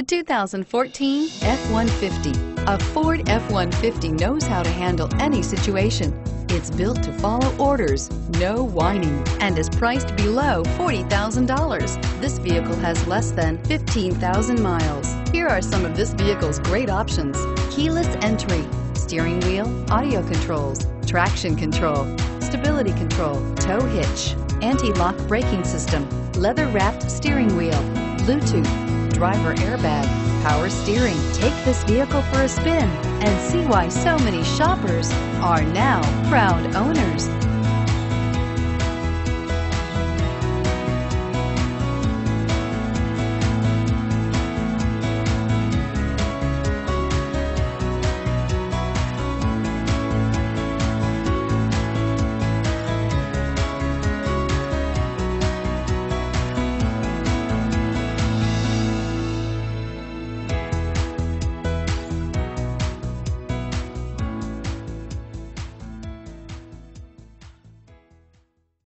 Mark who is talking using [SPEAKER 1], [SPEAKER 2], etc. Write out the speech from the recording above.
[SPEAKER 1] The 2014 F-150. A Ford F-150 knows how to handle any situation. It's built to follow orders, no whining, and is priced below $40,000. This vehicle has less than 15,000 miles. Here are some of this vehicle's great options. Keyless entry, steering wheel, audio controls, traction control, stability control, tow hitch, anti-lock braking system, leather-wrapped steering wheel, Bluetooth, driver airbag, power steering. Take this vehicle for a spin and see why so many shoppers are now proud owners.